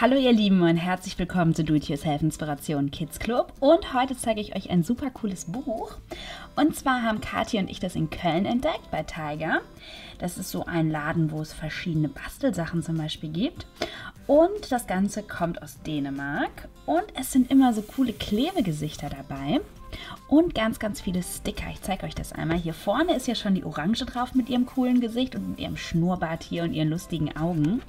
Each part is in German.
Hallo ihr Lieben und herzlich willkommen zu Do-It-Yourself Inspiration Kids Club und heute zeige ich euch ein super cooles Buch und zwar haben Kathi und ich das in Köln entdeckt bei Tiger. Das ist so ein Laden, wo es verschiedene Bastelsachen zum Beispiel gibt und das Ganze kommt aus Dänemark und es sind immer so coole Klebegesichter dabei und ganz, ganz viele Sticker. Ich zeige euch das einmal. Hier vorne ist ja schon die Orange drauf mit ihrem coolen Gesicht und mit ihrem Schnurrbart hier und ihren lustigen Augen.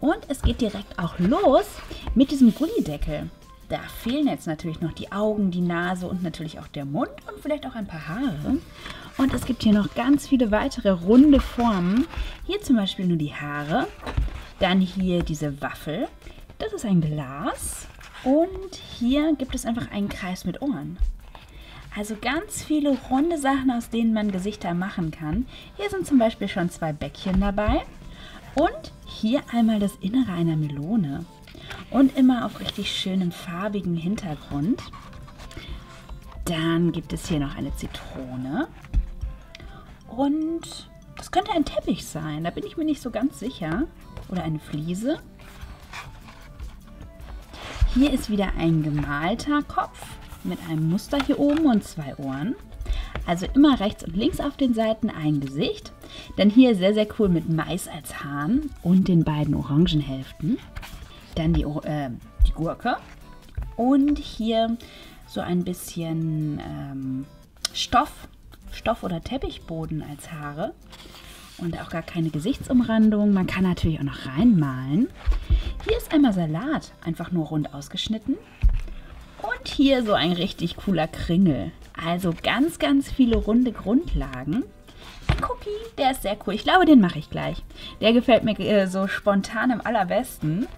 Und es geht direkt auch los mit diesem Gullideckel. Da fehlen jetzt natürlich noch die Augen, die Nase und natürlich auch der Mund und vielleicht auch ein paar Haare. Und es gibt hier noch ganz viele weitere runde Formen. Hier zum Beispiel nur die Haare. Dann hier diese Waffel. Das ist ein Glas. Und hier gibt es einfach einen Kreis mit Ohren. Also ganz viele runde Sachen, aus denen man Gesichter machen kann. Hier sind zum Beispiel schon zwei Bäckchen dabei. Und hier einmal das Innere einer Melone. Und immer auf richtig schönem farbigen Hintergrund. Dann gibt es hier noch eine Zitrone. Und das könnte ein Teppich sein. Da bin ich mir nicht so ganz sicher. Oder eine Fliese. Hier ist wieder ein gemalter Kopf mit einem Muster hier oben und zwei Ohren. Also immer rechts und links auf den Seiten ein Gesicht. Dann hier sehr, sehr cool mit Mais als Hahn und den beiden Orangenhälften. Dann die, äh, die Gurke. Und hier so ein bisschen ähm, Stoff, Stoff- oder Teppichboden als Haare. Und auch gar keine Gesichtsumrandung. Man kann natürlich auch noch reinmalen. Hier ist einmal Salat, einfach nur rund ausgeschnitten. Und hier so ein richtig cooler Kringel. Also ganz, ganz viele runde Grundlagen. Ein Cookie, der ist sehr cool. Ich glaube, den mache ich gleich. Der gefällt mir äh, so spontan am allerbesten.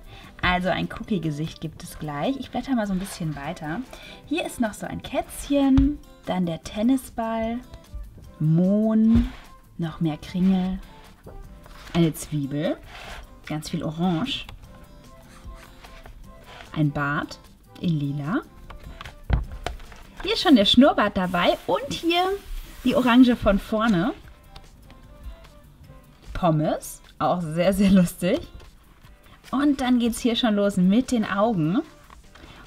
Also ein Cookie-Gesicht gibt es gleich. Ich blätter mal so ein bisschen weiter. Hier ist noch so ein Kätzchen, dann der Tennisball, Mohn, noch mehr Kringel, eine Zwiebel, ganz viel Orange, ein Bart in lila. Hier ist schon der Schnurrbart dabei und hier die Orange von vorne. Pommes, auch sehr, sehr lustig. Und dann geht es hier schon los mit den Augen.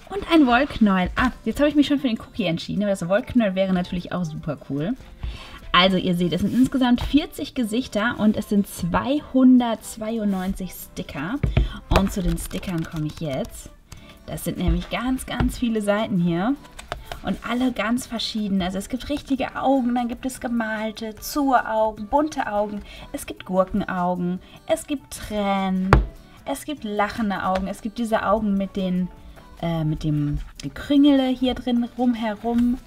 Und ein Wollknäuel. Ah, jetzt habe ich mich schon für den Cookie entschieden, aber das Wollknäuel wäre natürlich auch super cool. Also ihr seht, es sind insgesamt 40 Gesichter und es sind 292 Sticker. Und zu den Stickern komme ich jetzt. Das sind nämlich ganz, ganz viele Seiten hier. Und alle ganz verschieden. Also es gibt richtige Augen, dann gibt es gemalte, zur Augen, bunte Augen. Es gibt Gurkenaugen, es gibt Tränen, es gibt lachende Augen, es gibt diese Augen mit den äh, mit dem Gekrüngele hier drin rumherum.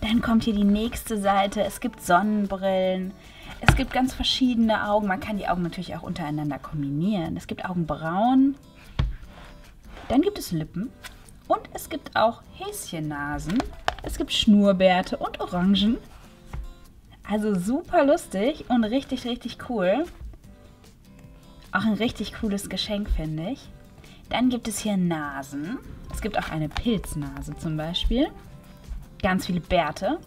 Dann kommt hier die nächste Seite. Es gibt Sonnenbrillen. Es gibt ganz verschiedene Augen. Man kann die Augen natürlich auch untereinander kombinieren. Es gibt Augenbrauen. Dann gibt es Lippen. Und es gibt auch Häschennasen. Es gibt Schnurrbärte und Orangen. Also super lustig und richtig, richtig cool. Auch ein richtig cooles Geschenk, finde ich. Dann gibt es hier Nasen. Es gibt auch eine Pilznase zum Beispiel. Ganz viele Bärte.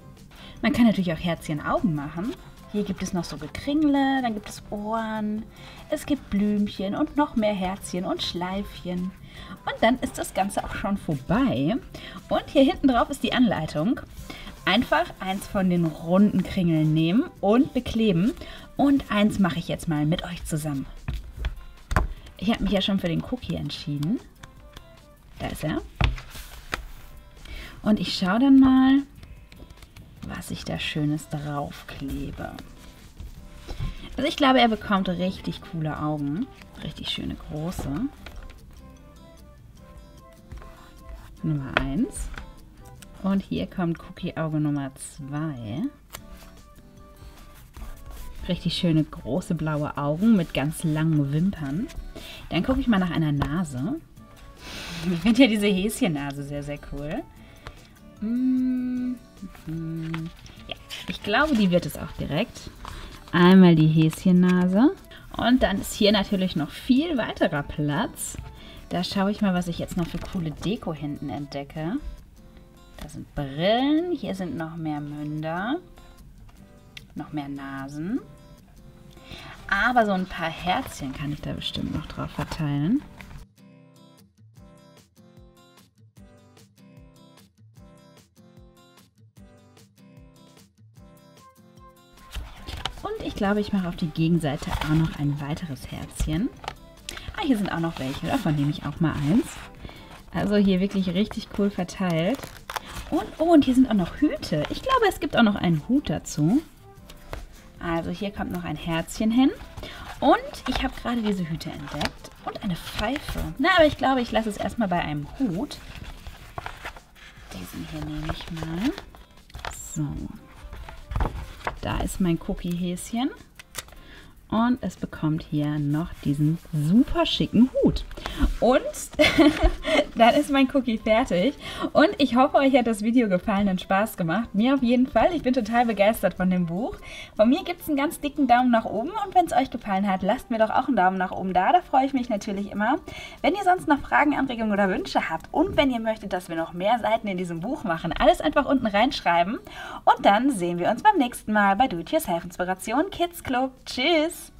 Man kann natürlich auch Herzchen-Augen machen. Hier gibt es noch so Gekringle, dann gibt es Ohren, es gibt Blümchen und noch mehr Herzchen und Schleifchen. Und dann ist das Ganze auch schon vorbei. Und hier hinten drauf ist die Anleitung. Einfach eins von den runden Kringeln nehmen und bekleben. Und eins mache ich jetzt mal mit euch zusammen. Ich habe mich ja schon für den Cookie entschieden. Da ist er. Und ich schaue dann mal, was ich da Schönes draufklebe. Also ich glaube, er bekommt richtig coole Augen. Richtig schöne große. Nummer 1. Und hier kommt Cookie-Auge Nummer 2. Richtig schöne große blaue Augen mit ganz langen Wimpern. Dann gucke ich mal nach einer Nase. Ich finde ja diese Häschennase sehr, sehr cool. Ja, ich glaube, die wird es auch direkt. Einmal die Häschennase. Und dann ist hier natürlich noch viel weiterer Platz. Da schaue ich mal, was ich jetzt noch für coole Deko hinten entdecke. Da sind Brillen. Hier sind noch mehr Münder. Noch mehr Nasen. Aber so ein paar Herzchen kann ich da bestimmt noch drauf verteilen. Glaube, ich mache auf die Gegenseite auch noch ein weiteres Herzchen. Ah, hier sind auch noch welche. Davon nehme ich auch mal eins. Also hier wirklich richtig cool verteilt. Und, oh, und hier sind auch noch Hüte. Ich glaube, es gibt auch noch einen Hut dazu. Also hier kommt noch ein Herzchen hin. Und ich habe gerade diese Hüte entdeckt. Und eine Pfeife. Na, aber ich glaube, ich lasse es erstmal bei einem Hut. Diesen hier nehme ich mal. So. Da ist mein Cookie-Häschen. Und es bekommt hier noch diesen super schicken Hut. Und dann ist mein Cookie fertig. Und ich hoffe, euch hat das Video gefallen und Spaß gemacht. Mir auf jeden Fall. Ich bin total begeistert von dem Buch. Von mir gibt es einen ganz dicken Daumen nach oben. Und wenn es euch gefallen hat, lasst mir doch auch einen Daumen nach oben da. Da freue ich mich natürlich immer. Wenn ihr sonst noch Fragen, Anregungen oder Wünsche habt und wenn ihr möchtet, dass wir noch mehr Seiten in diesem Buch machen, alles einfach unten reinschreiben. Und dann sehen wir uns beim nächsten Mal bei Do-It-Yourself Inspiration Kids Club. Tschüss!